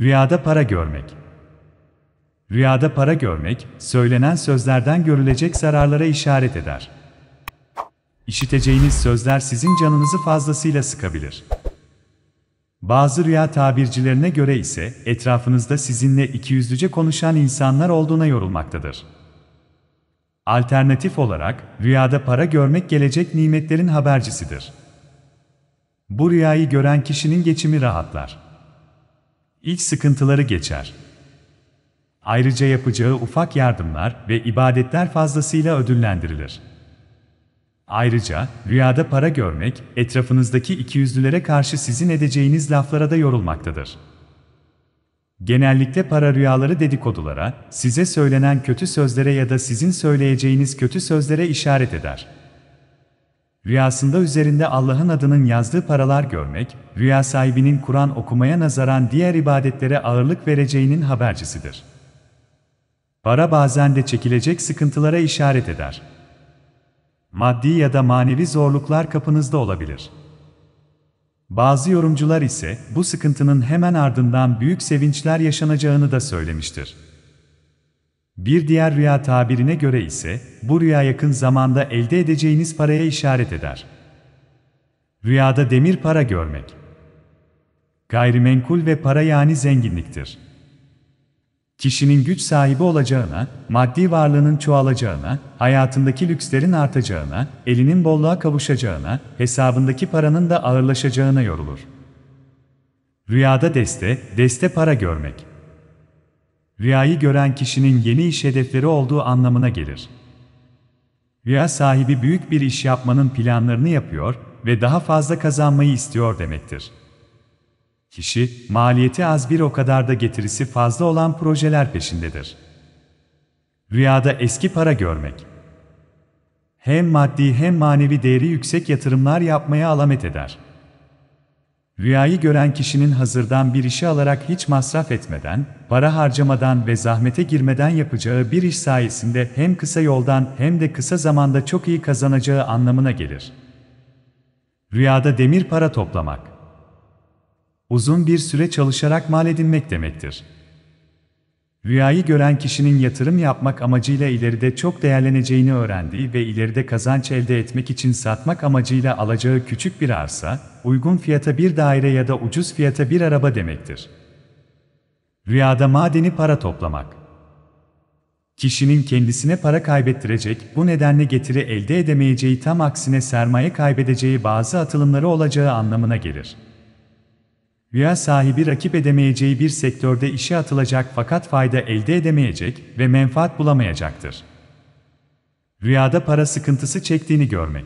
Rüyada para görmek. Rüyada para görmek, söylenen sözlerden görülecek zararlara işaret eder. İşiteceğiniz sözler sizin canınızı fazlasıyla sıkabilir. Bazı rüya tabircilerine göre ise etrafınızda sizinle ikiyüzlüce konuşan insanlar olduğuna yorulmaktadır. Alternatif olarak rüyada para görmek gelecek nimetlerin habercisidir. Bu rüyayı gören kişinin geçimi rahatlar. İlk sıkıntıları geçer. Ayrıca yapacağı ufak yardımlar ve ibadetler fazlasıyla ödüllendirilir. Ayrıca, rüyada para görmek, etrafınızdaki ikiyüzlülere karşı sizin edeceğiniz laflara da yorulmaktadır. Genellikle para rüyaları dedikodulara, size söylenen kötü sözlere ya da sizin söyleyeceğiniz kötü sözlere işaret eder. Rüyasında üzerinde Allah'ın adının yazdığı paralar görmek, rüya sahibinin Kur'an okumaya nazaran diğer ibadetlere ağırlık vereceğinin habercisidir. Para bazen de çekilecek sıkıntılara işaret eder. Maddi ya da manevi zorluklar kapınızda olabilir. Bazı yorumcular ise bu sıkıntının hemen ardından büyük sevinçler yaşanacağını da söylemiştir. Bir diğer rüya tabirine göre ise bu rüya yakın zamanda elde edeceğiniz paraya işaret eder. Rüyada demir para görmek. Gayrimenkul ve para yani zenginliktir. Kişinin güç sahibi olacağına, maddi varlığının çoğalacağına, hayatındaki lükslerin artacağına, elinin bolluğa kavuşacağına, hesabındaki paranın da ağırlaşacağına yorulur. Rüyada deste, deste para görmek. Rüyayı gören kişinin yeni iş hedefleri olduğu anlamına gelir. Rüya sahibi büyük bir iş yapmanın planlarını yapıyor ve daha fazla kazanmayı istiyor demektir. Kişi, maliyeti az bir o kadar da getirisi fazla olan projeler peşindedir. Rüyada eski para görmek. Hem maddi hem manevi değeri yüksek yatırımlar yapmaya alamet eder. Rüyayı gören kişinin hazırdan bir işi alarak hiç masraf etmeden, para harcamadan ve zahmete girmeden yapacağı bir iş sayesinde hem kısa yoldan hem de kısa zamanda çok iyi kazanacağı anlamına gelir. Rüyada demir para toplamak uzun bir süre çalışarak mal edinmek demektir. Rüyayı gören kişinin yatırım yapmak amacıyla ileride çok değerleneceğini öğrendiği ve ileride kazanç elde etmek için satmak amacıyla alacağı küçük bir arsa, uygun fiyata bir daire ya da ucuz fiyata bir araba demektir. Rüyada madeni para toplamak. Kişinin kendisine para kaybettirecek, bu nedenle getiri elde edemeyeceği tam aksine sermaye kaybedeceği bazı atılımları olacağı anlamına gelir. Rüya sahibi rakip edemeyeceği bir sektörde işe atılacak fakat fayda elde edemeyecek ve menfaat bulamayacaktır. Rüyada para sıkıntısı çektiğini görmek.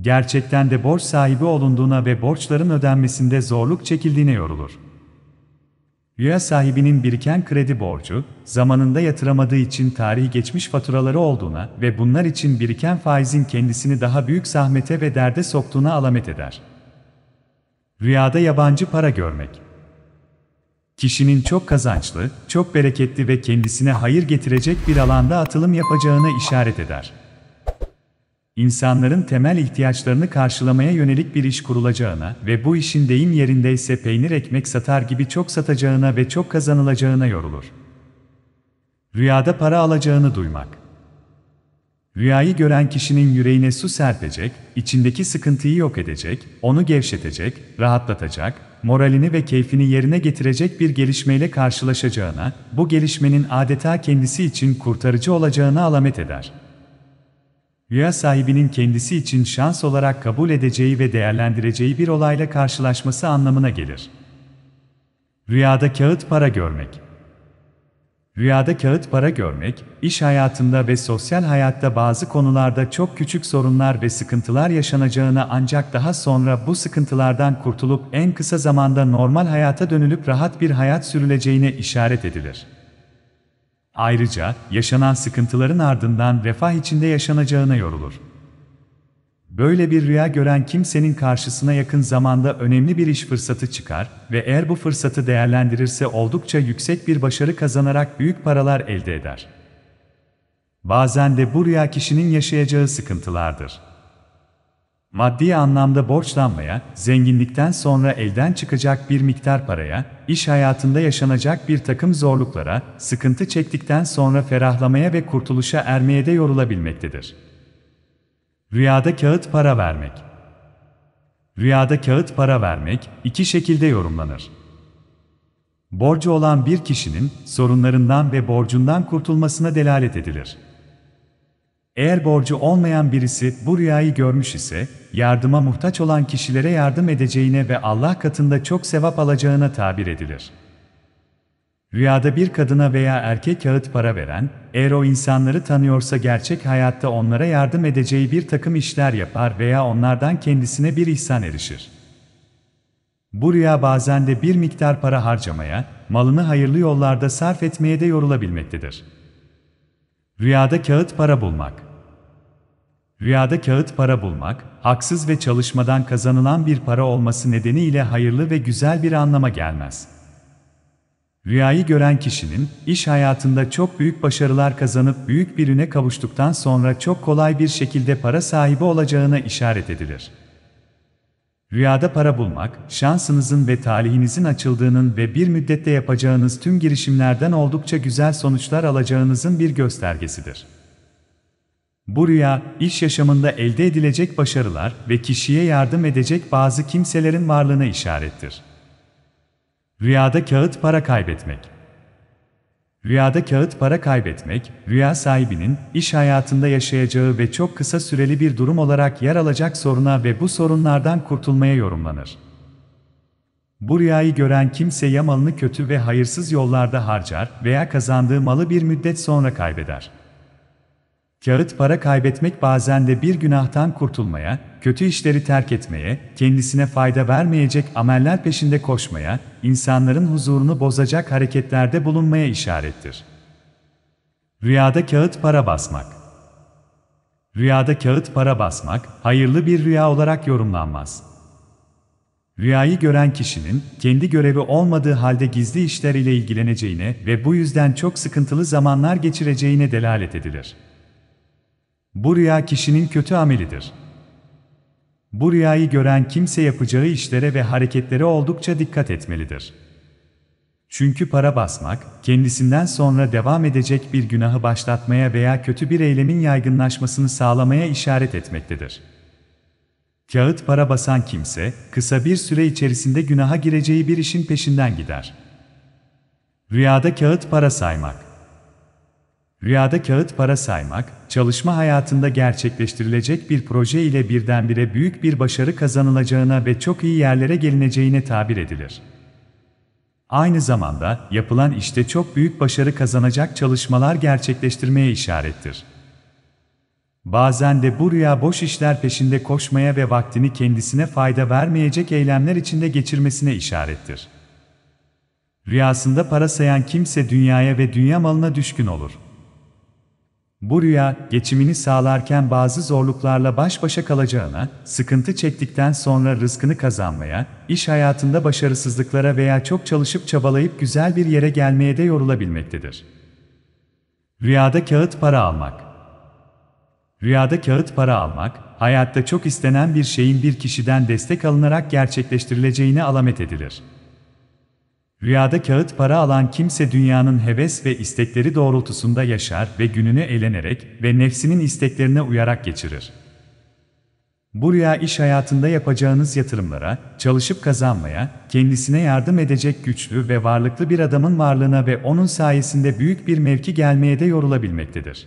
Gerçekten de borç sahibi olunduğuna ve borçların ödenmesinde zorluk çekildiğine yorulur. Rüya sahibinin biriken kredi borcu, zamanında yatıramadığı için tarihi geçmiş faturaları olduğuna ve bunlar için biriken faizin kendisini daha büyük zahmete ve derde soktuğuna alamet eder. Rüyada yabancı para görmek. Kişinin çok kazançlı, çok bereketli ve kendisine hayır getirecek bir alanda atılım yapacağına işaret eder. İnsanların temel ihtiyaçlarını karşılamaya yönelik bir iş kurulacağına ve bu işin deyim yerindeyse peynir ekmek satar gibi çok satacağına ve çok kazanılacağına yorulur. Rüyada para alacağını duymak. Rüyayı gören kişinin yüreğine su serpecek, içindeki sıkıntıyı yok edecek, onu gevşetecek, rahatlatacak, moralini ve keyfini yerine getirecek bir gelişmeyle karşılaşacağına, bu gelişmenin adeta kendisi için kurtarıcı olacağına alamet eder. Rüya sahibinin kendisi için şans olarak kabul edeceği ve değerlendireceği bir olayla karşılaşması anlamına gelir. Rüyada kağıt para görmek Rüyada kağıt para görmek, iş hayatında ve sosyal hayatta bazı konularda çok küçük sorunlar ve sıkıntılar yaşanacağına ancak daha sonra bu sıkıntılardan kurtulup en kısa zamanda normal hayata dönülüp rahat bir hayat sürüleceğine işaret edilir. Ayrıca, yaşanan sıkıntıların ardından refah içinde yaşanacağına yorulur. Böyle bir rüya gören kimsenin karşısına yakın zamanda önemli bir iş fırsatı çıkar ve eğer bu fırsatı değerlendirirse oldukça yüksek bir başarı kazanarak büyük paralar elde eder. Bazen de bu rüya kişinin yaşayacağı sıkıntılardır. Maddi anlamda borçlanmaya, zenginlikten sonra elden çıkacak bir miktar paraya, iş hayatında yaşanacak bir takım zorluklara, sıkıntı çektikten sonra ferahlamaya ve kurtuluşa ermeye de yorulabilmektedir. Rüyada kağıt para vermek Rüyada kağıt para vermek iki şekilde yorumlanır. Borcu olan bir kişinin sorunlarından ve borcundan kurtulmasına delalet edilir. Eğer borcu olmayan birisi bu rüyayı görmüş ise, yardıma muhtaç olan kişilere yardım edeceğine ve Allah katında çok sevap alacağına tabir edilir. Rüyada bir kadına veya erkek kağıt para veren, eğer o insanları tanıyorsa gerçek hayatta onlara yardım edeceği bir takım işler yapar veya onlardan kendisine bir ihsan erişir. Bu rüya bazen de bir miktar para harcamaya, malını hayırlı yollarda sarf etmeye de yorulabilmektedir. Rüyada kağıt para bulmak Rüyada kağıt para bulmak, haksız ve çalışmadan kazanılan bir para olması nedeniyle hayırlı ve güzel bir anlama gelmez. Rüyayı gören kişinin, iş hayatında çok büyük başarılar kazanıp büyük bir üne kavuştuktan sonra çok kolay bir şekilde para sahibi olacağına işaret edilir. Rüyada para bulmak, şansınızın ve talihinizin açıldığının ve bir müddette yapacağınız tüm girişimlerden oldukça güzel sonuçlar alacağınızın bir göstergesidir. Bu rüya, iş yaşamında elde edilecek başarılar ve kişiye yardım edecek bazı kimselerin varlığına işarettir. Rüyada kağıt para kaybetmek Rüyada kağıt para kaybetmek, rüya sahibinin iş hayatında yaşayacağı ve çok kısa süreli bir durum olarak yer alacak soruna ve bu sorunlardan kurtulmaya yorumlanır. Bu rüyayı gören kimse ya malını kötü ve hayırsız yollarda harcar veya kazandığı malı bir müddet sonra kaybeder. Kağıt para kaybetmek bazen de bir günahtan kurtulmaya, kötü işleri terk etmeye, kendisine fayda vermeyecek ameller peşinde koşmaya, insanların huzurunu bozacak hareketlerde bulunmaya işarettir. Rüyada kağıt para basmak Rüyada kağıt para basmak, hayırlı bir rüya olarak yorumlanmaz. Rüyayı gören kişinin, kendi görevi olmadığı halde gizli işler ile ilgileneceğine ve bu yüzden çok sıkıntılı zamanlar geçireceğine delalet edilir. Bu rüya kişinin kötü amelidir. Bu rüyayı gören kimse yapacağı işlere ve hareketlere oldukça dikkat etmelidir. Çünkü para basmak, kendisinden sonra devam edecek bir günahı başlatmaya veya kötü bir eylemin yaygınlaşmasını sağlamaya işaret etmektedir. Kağıt para basan kimse, kısa bir süre içerisinde günaha gireceği bir işin peşinden gider. Rüyada kağıt para saymak Rüyada kağıt para saymak, çalışma hayatında gerçekleştirilecek bir proje ile birdenbire büyük bir başarı kazanılacağına ve çok iyi yerlere gelineceğine tabir edilir. Aynı zamanda, yapılan işte çok büyük başarı kazanacak çalışmalar gerçekleştirmeye işarettir. Bazen de bu rüya boş işler peşinde koşmaya ve vaktini kendisine fayda vermeyecek eylemler içinde geçirmesine işarettir. Rüyasında para sayan kimse dünyaya ve dünya malına düşkün olur. Bu rüya, geçimini sağlarken bazı zorluklarla baş başa kalacağına, sıkıntı çektikten sonra rızkını kazanmaya, iş hayatında başarısızlıklara veya çok çalışıp çabalayıp güzel bir yere gelmeye de yorulabilmektedir. Rüyada kağıt para almak Rüyada kağıt para almak, hayatta çok istenen bir şeyin bir kişiden destek alınarak gerçekleştirileceğine alamet edilir. Rüyada kağıt para alan kimse dünyanın heves ve istekleri doğrultusunda yaşar ve gününü eğlenerek ve nefsinin isteklerine uyarak geçirir. Bu rüya iş hayatında yapacağınız yatırımlara, çalışıp kazanmaya, kendisine yardım edecek güçlü ve varlıklı bir adamın varlığına ve onun sayesinde büyük bir mevki gelmeye de yorulabilmektedir.